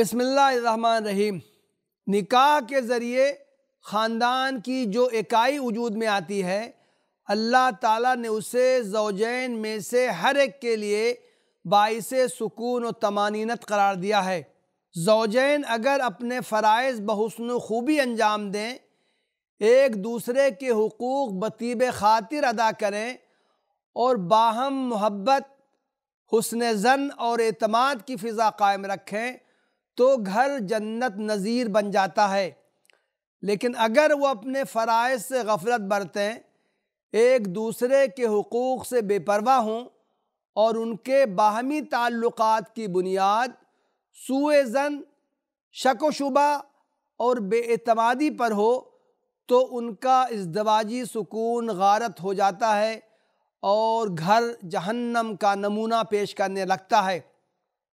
रहीम निकाह के ज़रिए ख़ानदान की जो इकाई वजूद में आती है, अल्लाह ताला ने उसे जौजैन में से हर एक के लिए बाइस सुकून और तमानीनत करार दिया है। जोजैन अगर अपने फ़रज़ बहुसन खूबी अंजाम दें, एक दूसरे के हकूक़ बतीब ख़ातिर अदा करें और बाहम मोहब्बत हुसन ज़न और अतमाद की फ़िज़ा कायम रखें तो घर जन्नत नज़ीर बन जाता है। लेकिन अगर वो अपने फ़रज़ से गफलत बरतें, एक दूसरे के हकूक़ से बेपरवाह हों और उनके बाहमी ताल्लुक़ात की बुनियाद सूए जन शक शुबा और बेतमादी पर हो तो उनका इजदवाजी सुकून गारत हो जाता है और घर जहन्नम का नमूना पेश करने लगता है।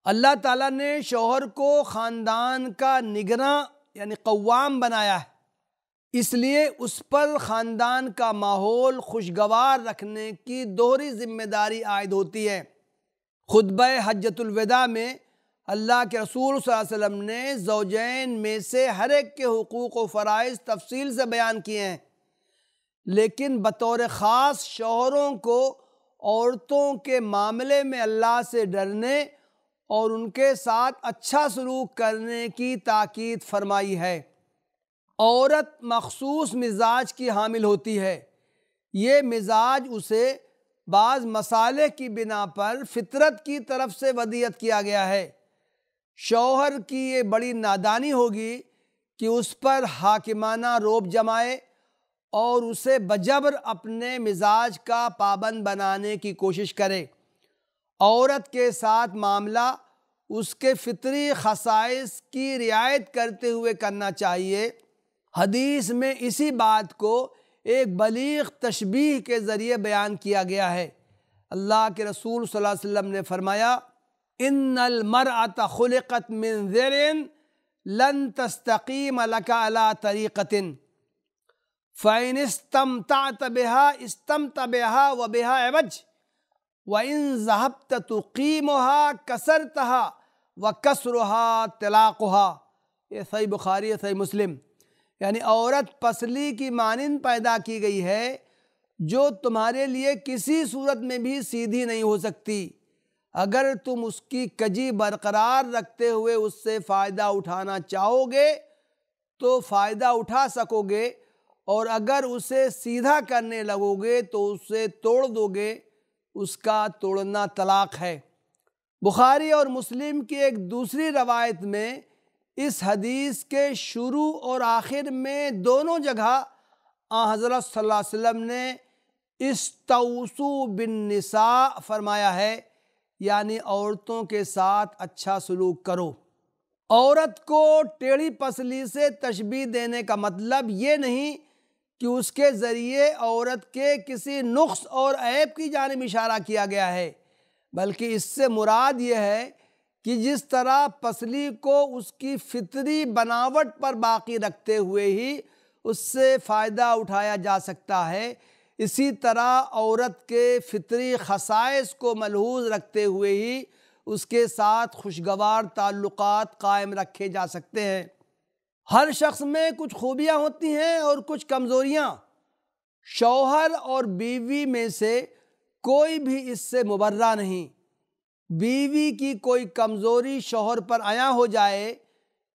अल्लाह ताला ने शोहर को ख़ानदान का निगरां, यानी कवाम बनाया है। इसलिए उस पर ख़ानदान का माहौल खुशगवार रखने की दोहरी ज़िम्मेदारी आयद होती है। खुतब हजतुलविदा में अल्लाह के रसूल वसल्लम ने जौजैन में से हर एक के हकूक़ व फ़रज़ तफसील से बयान किए हैं। लेकिन बतौर ख़ास शोहरों को औरतों के मामले में अल्लाह से डरने और उनके साथ अच्छा सलूक करने की ताकीद फरमाई है। औरत मखसूस मिजाज की हामिल होती है। ये मिजाज उसे बाज़ मसाले की बिना पर फितरत की तरफ़ से वदियत किया गया है। शौहर की ये बड़ी नादानी होगी कि उस पर हाकिमाना रोब जमाए और उसे बजबर अपने मिजाज का पाबंद बनाने की कोशिश करे। औरत के साथ मामला उसके फितरी खसाइस की रियायत करते हुए करना चाहिए। हदीस में इसी बात को एक बलीग तशबीह के ज़रिए बयान किया गया है। अल्लाह के रसूल सल्लल्लाहु अलैहि वसल्लम ने फरमाया इन मरअत खुलक़त मिन ज़रिन लन तस्तकीम लका अला तरीक़तिन। फ़ैन इस्तम तबहा इस्तम तबहा व बेहा एवज। व इन जहबत तुकीमहा कसरतहा व कसरहा तलाक़हा ये सही बुखारी है सही मुस्लिम। यानी औरत पसली की मानंद पैदा की गई है, जो तुम्हारे लिए किसी सूरत में भी सीधी नहीं हो सकती। अगर तुम उसकी कजी बरकरार रखते हुए उससे फ़ायदा उठाना चाहोगे तो फ़ायदा उठा सकोगे, और अगर उसे सीधा करने लगोगे तो उसे तोड़ दोगे उसका तोड़ना तलाक है। बुखारी और मुस्लिम की एक दूसरी रवायत में इस हदीस के शुरू और आखिर में दोनों जगह हज़रत वसल्लम ने इस्तौसु बिन निसा फरमाया है, यानी औरतों के साथ अच्छा सलूक करो। औरत को टेढ़ी पसली से तशबी देने का मतलब ये नहीं कि उसके ज़रिए औरत के किसी नुक्स और ऐब की जानब इशारा किया गया है। बल्कि इससे मुराद ये है कि जिस तरह पसली को उसकी फितरी बनावट पर बाकी रखते हुए ही उससे फ़ायदा उठाया जा सकता है, इसी तरह औरत के फितरी खसाइस को मलहूज रखते हुए ही उसके साथ खुशगवार ताल्लुक़ कायम रखे जा सकते हैं। हर शख्स में कुछ खूबियाँ होती हैं और कुछ कमज़ोरियाँ। शौहर और बीवी में से कोई भी इससे मुबर्रा नहीं। बीवी की कोई कमज़ोरी शौहर पर आया हो जाए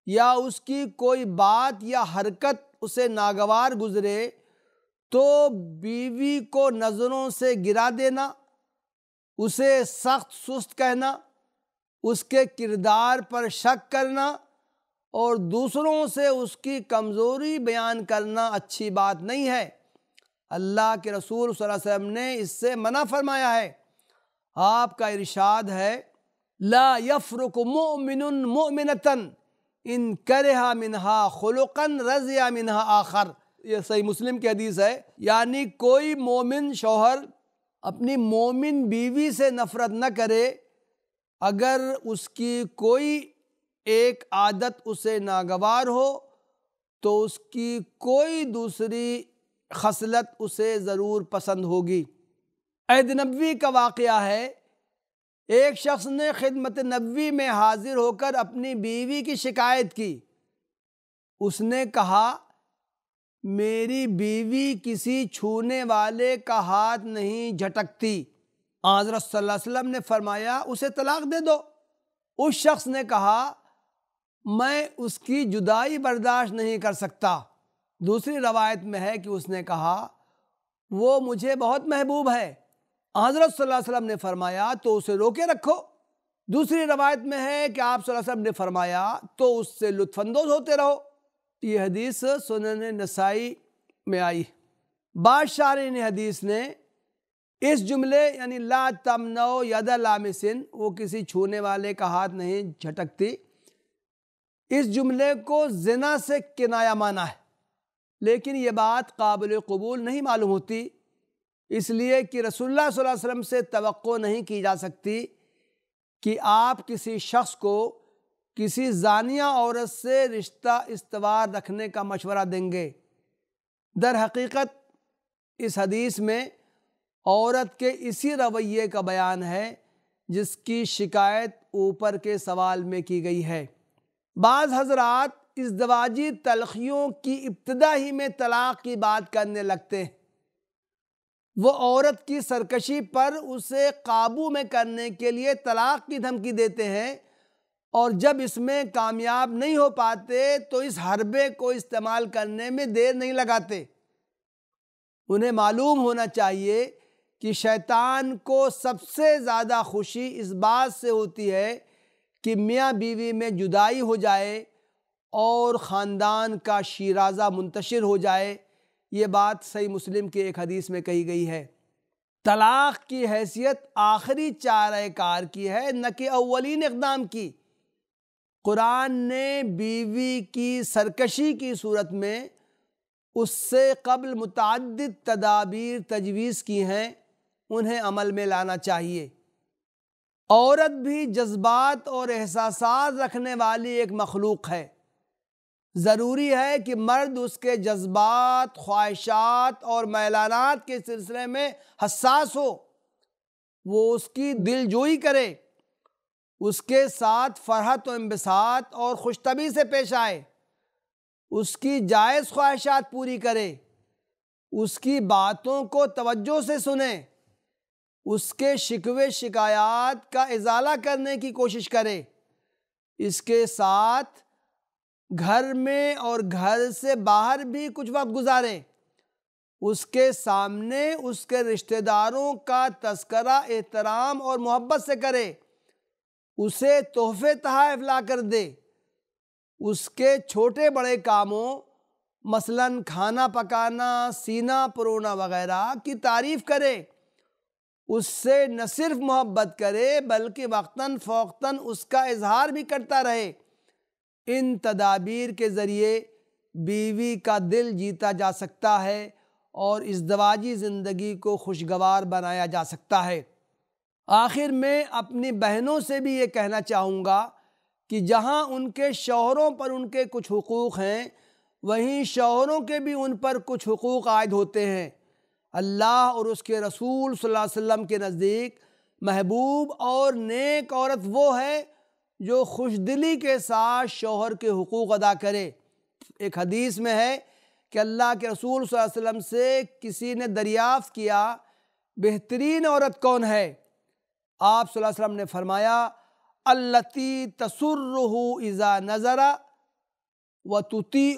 या उसकी कोई बात या हरकत उसे नागवार गुजरे तो बीवी को नज़रों से गिरा देना, उसे सख्त सुस्त कहना, उसके किरदार पर शक करना और दूसरों से उसकी कमज़ोरी बयान करना अच्छी बात नहीं है। अल्लाह के रसूल वसल्लम ने इससे मना फरमाया है। आपका इरशाद है, ला यफरुक मोमिन मोमिनतन, इन करहा मिनहा खुलकन, रजिया मिनहा आखर। ये सही मुस्लिम की हदीस है, यानी कोई मोमिन शौहर अपनी मोमिन बीवी से नफ़रत न करे, अगर उसकी कोई एक आदत उसे नागवार हो तो उसकी कोई दूसरी खसलत उसे ज़रूर पसंद होगी। अहद नबी का वाक़ है, एक शख्स ने खिदमत नबी में हाजिर होकर अपनी बीवी की शिकायत की। उसने कहा, मेरी बीवी किसी छूने वाले का हाथ नहीं झटकती। हज़रत वसल्लम ने फरमाया, उसे तलाक दे दो। उस शख्स ने कहा मैं उसकी जुदाई बर्दाश्त नहीं कर सकता। दूसरी रवायत में है कि उसने कहा, वो मुझे बहुत महबूब है। हज़रत वसल्लम ने फरमाया तो उसे रोके रखो। दूसरी रवायत में है कि आप वसल्लम ने फरमाया तो उससे लुत्फानंदोज होते रहो। ये हदीस सुनन नसाई में आई। बादशाह हदीस ने, इस जुमले यानी ला तमनो यदा लामिसिन, वो किसी छूने वाले का हाथ नहीं झटकती। इस जुमले को जिना से किनाया माना है। लेकिन ये बात काबिल कबूल नहीं मालूम होती, इसलिए कि रसुल्ला वसल्लम से तो नहीं की जा सकती कि आप किसी शख्स को किसी जानिया औरत से रिश्ता इस्तवार रखने का मशवरा देंगे। दर हकीकत, इस हदीस में औरत के इसी रवैये का बयान है जिसकी शिकायत ऊपर के सवाल में की गई है। बाज़ हजरात इस दवाजी तलखियों की इब्तदा ही में तलाक की बात करने लगते हैं। वो औरत की सरकशी पर उसे काबू में करने के लिए तलाक की धमकी देते हैं और जब इसमें कामयाब नहीं हो पाते तो इस हरबे को इस्तेमाल करने में देर नहीं लगाते। उन्हें मालूम होना चाहिए कि शैतान को सबसे ज़्यादा खुशी इस बात से होती है कि मियाँ बीवी में जुदाई हो जाए और ख़ानदान का शीराज़ा मुंतशिर हो जाए, ये बात सही मुस्लिम के एक हदीस में कही गई है। तलाक़ की हैसियत आखिरी चार कार की है, न कि अवलिन इकदाम की। कुरान ने बीवी की सरकशी की सूरत में उससे कबल मुतद तदाबीर तजवीज़ की हैं, उन्हें अमल में लाना चाहिए। औरत भी जज्बात और एहसास रखने वाली एक मखलूक है। ज़रूरी है कि मर्द उसके जज्बात, ख्वाहिशात और मैलानात के सिलसिले में हसास हो। वो उसकी दिलजोई करे, उसके साथ फ़रहत व और खुशतबी से पेश आए। उसकी जायज़ ख्वाहिशात पूरी करे, उसकी बातों को तवज्जो से सुने। उसके शिकवे शिकायत का इजाला करने की कोशिश करे। इसके साथ घर में और घर से बाहर भी कुछ वक्त गुजारें। उसके सामने उसके रिश्तेदारों का तस्करा, एहतराम और मोहब्बत से करे। उसे तोहफे तहफ़ ला कर दे। उसके छोटे बड़े कामों, मसलन खाना पकाना, सीना, परोना वगैरह की तारीफ़ करे। उससे न सिर्फ़ मोहब्बत करे, बल्कि वक्ता फ़ौक्ता उसका इजहार भी करता रहे। इन तदाबीर के ज़रिए बीवी का दिल जीता जा सकता है और इस दवाजी ज़िंदगी को खुशगवार बनाया जा सकता है। आखिर में अपनी बहनों से भी ये कहना चाहूँगा कि जहाँ उनके शोहरों पर उनके कुछ हकूक़ हैं, वहीं शोहरों के भी उन पर कुछ हकूक़ आयद होते हैं। अल्लाह और उसके रसूल सल्लल्लाहु अलैहि वसल्लम के नज़दीक महबूब और नेक औरत वो है जो खुशदिली के साथ शोहर के हकूक़ अदा करे। एक हदीस में है कि अल्लाह के रसूल वसल्लम से किसी ने दरियाफ़त किया, बेहतरीन औरत कौन है? आप वसल्लम ने फरमाया, अल्लती तसुर्रहू इज़ा नज़रा व तुती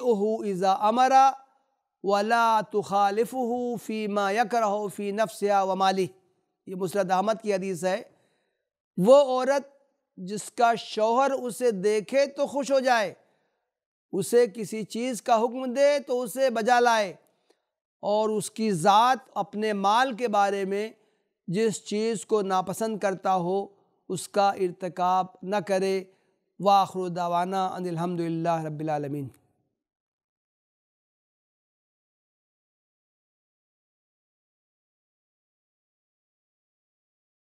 इज़ा अमरा। वला तुखालिफ़ू फ़ीमा यकर फ़ी नफ्सिया व माली। ये मुसरत अहमद की हदीस है। वो औरत जिसका शौहर उसे देखे तो खुश हो जाए, उसे किसी चीज़ का हुक्म दे तो उसे बजा लाए, और उसकी ज़ात अपने माल के बारे में जिस चीज़ को नापसंद करता हो, उसका इरतकब न करे। वाखरुदावाना अनिलहमदिल्ला रबालमीन